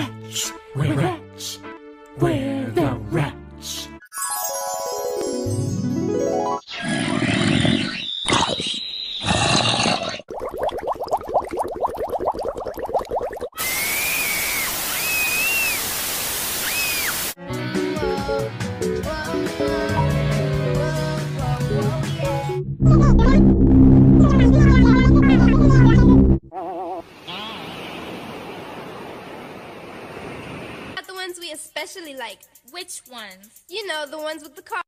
rats. We're rats. We're the rats. Ones we especially like. Which ones? You know, the ones with the car.